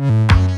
Mm-hmm.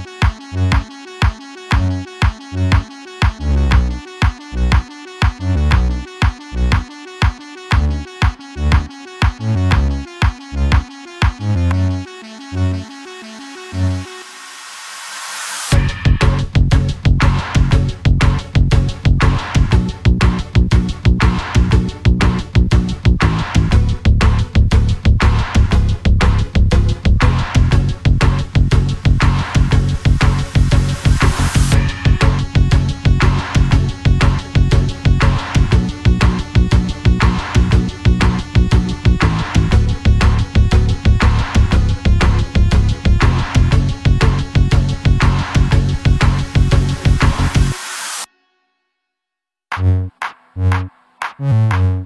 Mm-hmm.